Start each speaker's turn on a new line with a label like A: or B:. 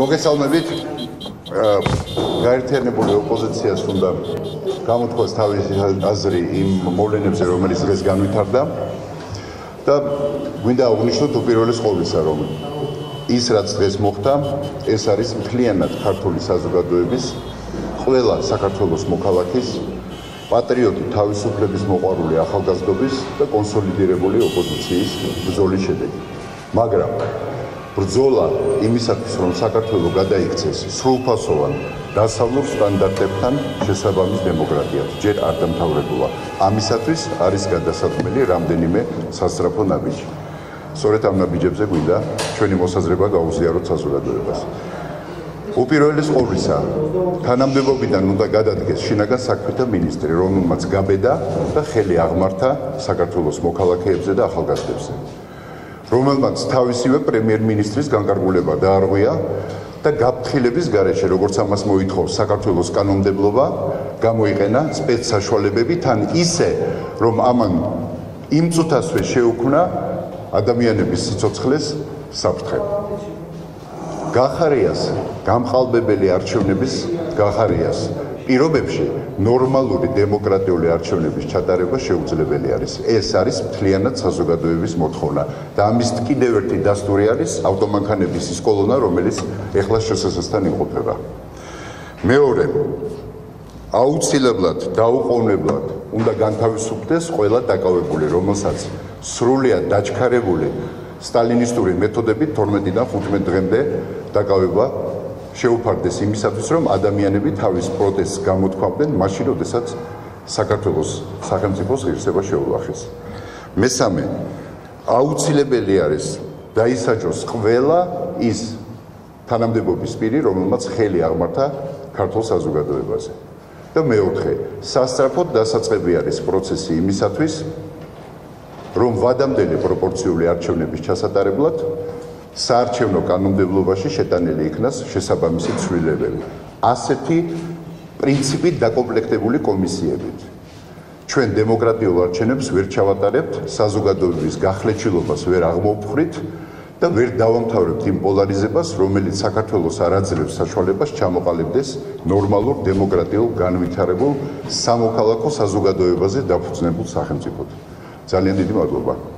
A: მოგესალმებით. გაერთიანებული ოპოზიციას უნდა გამოთქვას თავისი აზრი იმ მოვლენებზე, რომელიც დღეს განვითარდა. და გვინდა აღნიშნოთ უპირველეს ყოვლისა, რომ ის რაც დღეს მოხდა, ეს არის მთლიანად ქართული საზოგადოების ყველა საქართველოს მოქალაქის პატრიოტი თავისუფლების მოყვარული ახალგაზრდობის და კონსოლიდირებული ოპოზიციის ბრძოლის შედეგი. მაგრამ ბრძოლა იმისათვის, რომ საქართველოს გადაიქცეს სრულფასოვან დასავლურ სტანდარტებთან შესაბამის დემოკრატიად, ჯერ არ დამთავრებულა. ამისათვის არის გადასაწყვეტი რამდენიმე სასწრაფო ნაბიჯი. სწორედ ამ ნაბიჯებზე გვინდა ჩვენი მოსაზრება გაუზიაროთ საზოგადოებას. უპირველეს ყოვლისა, თანამდებობიდან უნდა გადადგეს შინაგან საქმეთა მინისტრი, რომელმაც გაბედა და ხელი აღმართა საქართველოს მოქალაქეებზე და ახალგაზრდებზე. რომელმაც თავისივე პრემიერ-მინისტრის განკარგულება დაარღვია და გაფრთხილების გარეშე, როგორც ამას მოითხოვს საქართველოს კანონმდებლობა, გამოიყენა სპეცსაშუალებები თან ისე, რომ ამან იმ წუთასვე შეუქმნა ადამიანების სიცოცხლეს საფრთხე. გახარიას გამყალბებელი არჩევნების გახარიას პირობებში ნორმალური დემოკრატიული არჩევნების ჩატარება შეუძლებელი არის. ეს არის მთლიანად საზოგადოების მოთხოვნა და ამის კიდევ ერთი დასტური არის ავტომანქანების ის კოლონა, რომელიც ეხლა შესაძლებლად იმყოფება. მეორე აუცილებლად დაუყოვნებლად უნდა განთავისუფლდეს ყველა დაკავებული, რომელსაც სრულად დაჩქარებული სტალინისტური მეთოდებით 12-დან 15 დღემდე დაკავება შეუფარდეს იმისათვის, რომ ადამიანები თავის პროტესტს გამოთქვამდნენ, მაშინ, როდესაც საქართველოს სახელმწიფოს ღირსება შეულახეს. მესამე, აუცილებელი არის დაისაჯოს ყველა ის თანამდებობის პირი, რომელმაც ხელი აღმართა ქართულ საზოგადოებაზე. და მეოთხე, სასწრაფოდ დასაწყები არის პროცესი იმისათვის, რომ ვადამდელი პროპორციული არჩევნების ჩასატარებლად საარჩევნო კანონმდებლობაში შეტანილი იქნას შესაბამისი ცვლილებები. ასეთი პრინციპით დაკომპლექტებული კომისიებით ჩვენ დემოკრატიულ არჩევნებს ვერ ჩავატარებთ, საზოგადოების გახლეჩილობას ვერ აღმოფხრით და ვერ დავამთავრებთ იმ პოლარიზებას, რომელიც საქართველოს არაძლევს საშუალებას ჩამოყალიბდეს ნორმალურ დემოკრატიულ განვითარებულ სამოქალაქო საზოგადოებაზე დაფუძნებულ სახელმწიფოდ. ძალიან დიდი მადლობა.